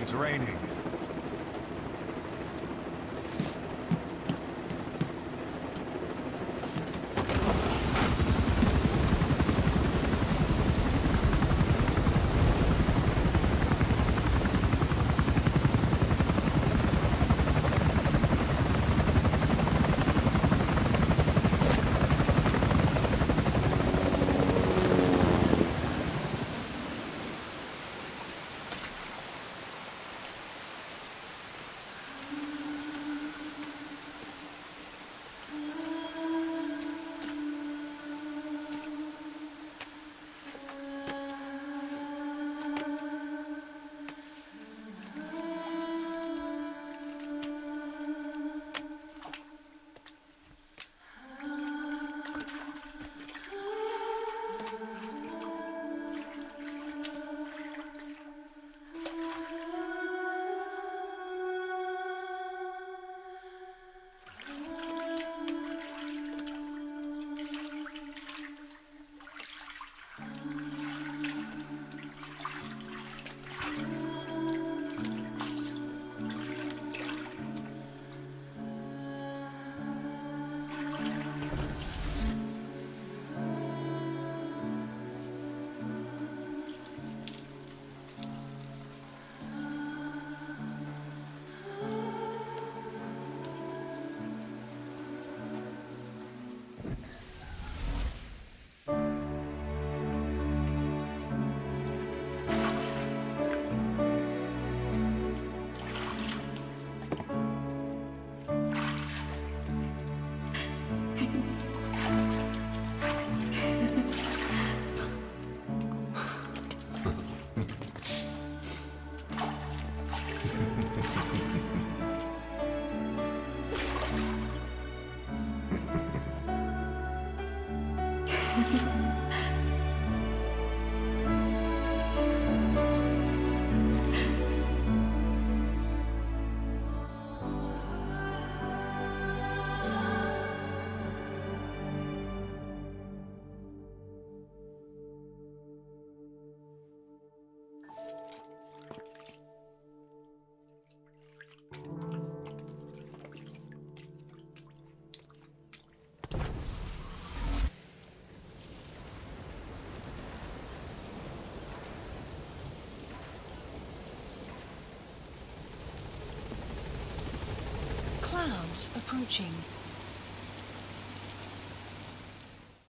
It's raining. Thank you. Clouds approaching.